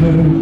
river